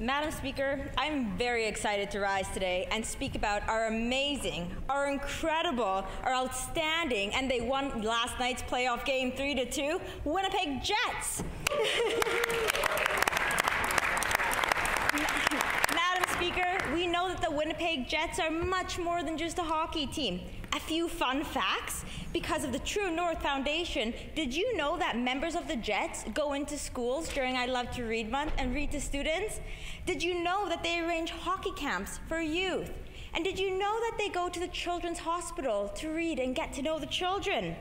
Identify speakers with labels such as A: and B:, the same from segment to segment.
A: Madam Speaker, I'm very excited to rise today and speak about our amazing, our incredible, our outstanding, and they won last night's playoff game 3 to 2, Winnipeg Jets. Madam Speaker, we know that the Winnipeg Jets are much more than just a hockey team. A few fun facts. Because of the True North Foundation, did you know that members of the Jets go into schools during I Love to Read Month and read to students? Did you know that they arrange hockey camps for youth? And did you know that they go to the Children's Hospital to read and get to know the children?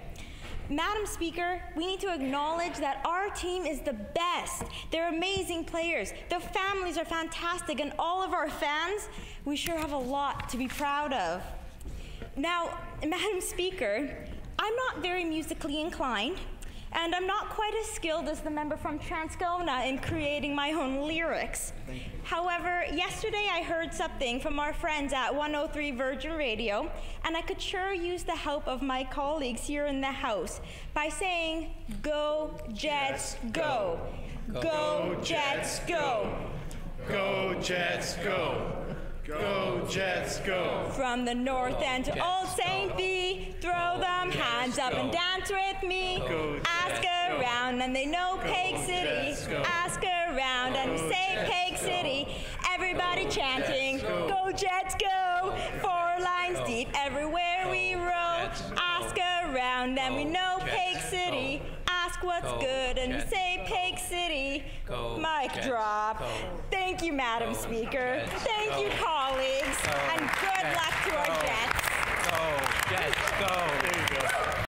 A: Madam Speaker, we need to acknowledge that our team is the best. They're amazing players. Their families are fantastic, and all of our fans, we sure have a lot to be proud of. Now, Madam Speaker, I'm not very musically inclined, and I'm not quite as skilled as the member from Transcona in creating my own lyrics. However, yesterday I heard something from our friends at 103 Virgin Radio, and I could sure use the help of my colleagues here in the House by saying, Go, Jets, go! Go, go Jets, go!
B: Go, Jets, go! Go, Jets, go!
A: From the north end to Old St. B, throw them hands up
B: go.
A: and dance with me.
B: Go,
A: Ask
B: Jets, go.
A: around and they know Peg City.
B: Jets, go.
A: Ask around and
B: Go,
A: say
B: Jets,
A: Peg
B: go.
A: City. Everybody chanting,
B: Jets, go.
A: Go Jets, go! Four lines
B: Go.
A: deep everywhere we roll.
B: Jets.
A: Ask around and we know what's
B: Go,
A: good and say. Peg City.
B: Go,
A: Mic drop.
B: go.
A: Thank you, Madam Speaker. Thank you, colleagues. And good luck to our
B: go.